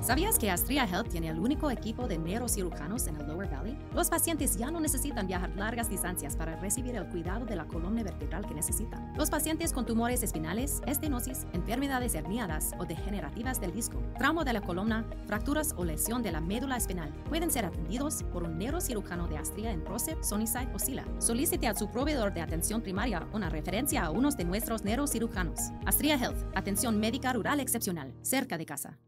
¿Sabías que Astria Health tiene el único equipo de neurocirujanos en el Lower Valley? Los pacientes ya no necesitan viajar largas distancias para recibir el cuidado de la columna vertebral que necesitan. Los pacientes con tumores espinales, estenosis, enfermedades herniadas o degenerativas del disco, trauma de la columna, fracturas o lesión de la médula espinal pueden ser atendidos por un neurocirujano de Astria en Procer, Sunnyside o Sila. Solicite a su proveedor de atención primaria una referencia a unos de nuestros neurocirujanos. Astria Health, atención médica rural excepcional, cerca de casa.